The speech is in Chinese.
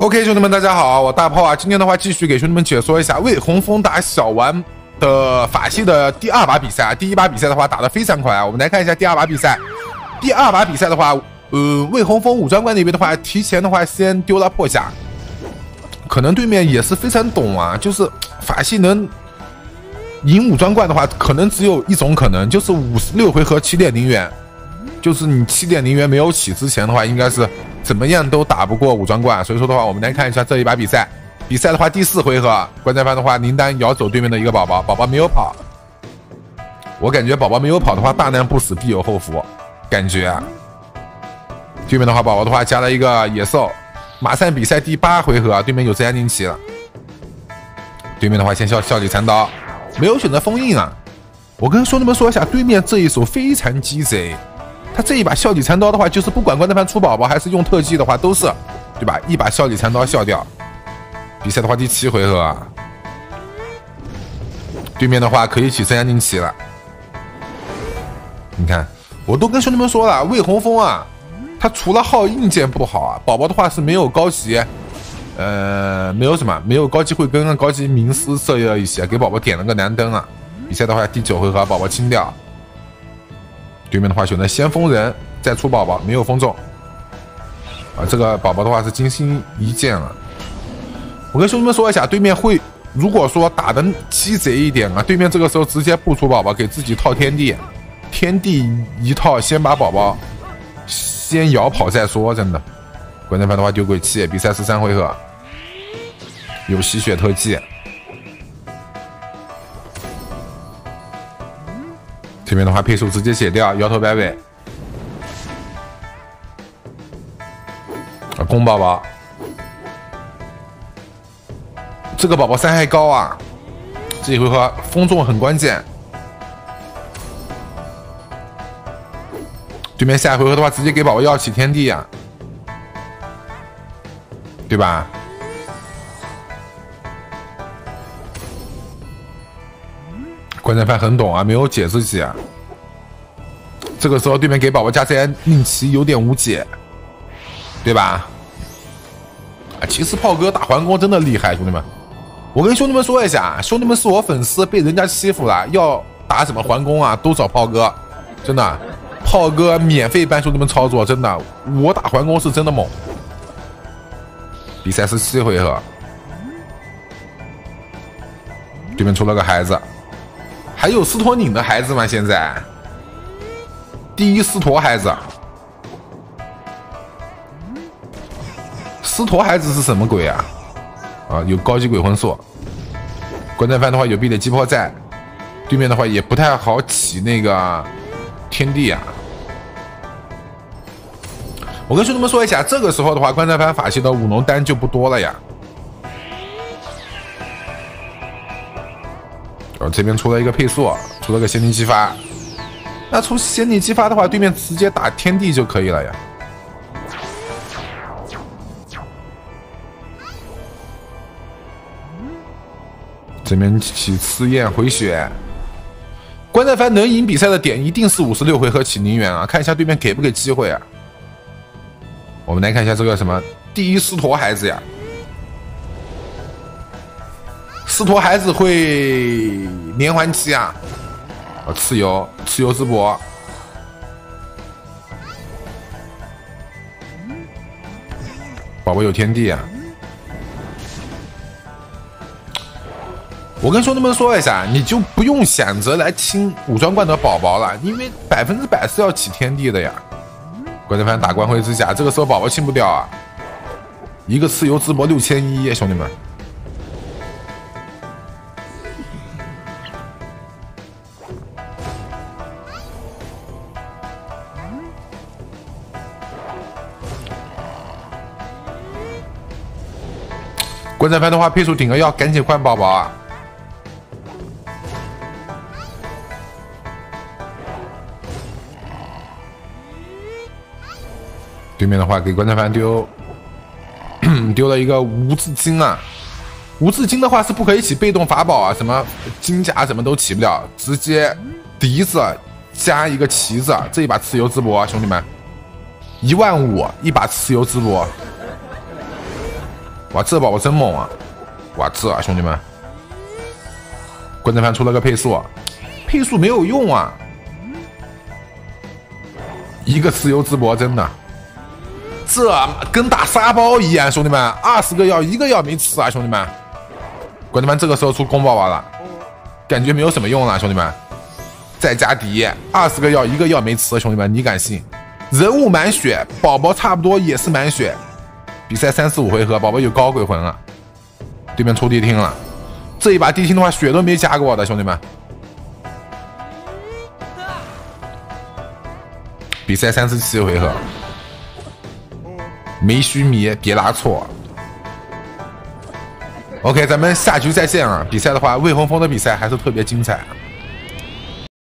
OK，兄弟们，大家好，我大炮啊，今天的话继续给兄弟们解说一下魏洪峰打小丸的法系的第二把比赛啊。第一把比赛的话打得非常快啊，我们来看一下第二把比赛。第二把比赛的话，呃，魏洪峰武装关那边的话，提前的话先丢了破甲，可能对面也是非常懂啊，就是法系能赢武装冠的话，可能只有一种可能，就是五十六回合七点零元，就是你七点零元没有起之前的话，应该是。怎么样都打不过武装冠，所以说的话，我们来看一下这一把比赛。比赛的话，第四回合，关战方的话，林丹咬走对面的一个宝宝，宝宝没有跑。我感觉宝宝没有跑的话，大难不死必有后福。感觉，对面的话，宝宝的话加了一个野兽。马上比赛第八回合，对面有真安定期了。对面的话，先笑笑里残刀，没有选择封印啊。我跟兄弟们说一下，对面这一手非常鸡贼。这一把笑里残刀的话，就是不管关德凡出宝宝还是用特技的话，都是，对吧？一把笑里残刀笑掉。比赛的话，第七回合，对面的话可以起升安定期了。你看，我都跟兄弟们说了，魏红峰啊，他除了耗硬件不好啊，宝宝的话是没有高级，呃，没有什么，没有高级慧根、高级冥思色诱一些，给宝宝点了个蓝灯啊。比赛的话，第九回合，宝宝清掉。对面的话选择先封人，再出宝宝，没有封中。啊，这个宝宝的话是精心一剑啊。我跟兄弟们说一下，对面会如果说打的鸡贼一点啊，对面这个时候直接不出宝宝，给自己套天地，天地一套，先把宝宝先咬跑再说，真的。关键盘的话丢鬼气，比赛十三回合，有吸血特技。这边的话，配速直接解掉，摇头摆尾。啊，公宝宝，这个宝宝伤害高啊，这一回合封中很关键。对面下一回合的话，直接给宝宝要起天地呀，对吧？关键番很懂啊，没有解自己啊。这个时候对面给宝宝加这些令旗有点无解，对吧？啊，其实炮哥打环攻真的厉害，兄弟们。我跟兄弟们说一下，兄弟们是我粉丝，被人家欺负了，要打什么环攻啊，都找炮哥，真的。炮哥免费帮兄弟们操作，真的。我打环攻是真的猛。比赛十七回合，对面出了个孩子。还有斯托宁的孩子吗？现在第一斯托孩子，斯托孩子是什么鬼啊？啊，有高级鬼魂术。关战番的话有壁的击破在，对面的话也不太好起那个天地啊。我跟兄弟们说一下，这个时候的话，关战番法系的五龙丹就不多了呀。然后这边出了一个配速，出了个仙灵激发。那出仙灵激发的话，对面直接打天地就可以了呀。这边起赤焰回血。关战番能赢比赛的点一定是五十六回合起宁远啊！看一下对面给不给机会啊？我们来看一下这个什么第一狮驼孩子呀。狮驼孩子会连环期啊！哦，蚩尤，蚩尤之波，宝宝有天地啊！我跟兄弟们说一下，你就不用想着来清武装罐的宝宝了，因为百分之百是要起天地的呀！关键番打光辉之甲，这个时候宝宝清不掉啊！一个蚩尤之波六千一，兄弟们。关战番的话，配速顶个要赶紧换宝宝啊！对面的话给关战番丢 丢了一个无字经啊！无字经的话是不可以起被动法宝啊，什么金甲什么都起不了，直接笛子加一个旗子，这一把蚩尤之波，兄弟们，一万五一把蚩尤之波。哇，这宝宝真猛啊！哇，这啊，兄弟们，观战盘出了个配速，配速没有用啊！一个自由淄博，真的，这跟打沙包一样，兄弟们，二十个药一个药没吃啊，兄弟们！观战盘这个时候出公宝宝了，感觉没有什么用了，兄弟们。再加敌，二十个药一个药没吃，兄弟们，你敢信？人物满血，宝宝差不多也是满血。比赛三四五回合，宝宝有高鬼魂了，对面出地听了。这一把地听的话，血都没加给我的，兄弟们。比赛三十七回合，没须弥，别拉错。OK，咱们下局再见啊！比赛的话，魏红峰的比赛还是特别精彩。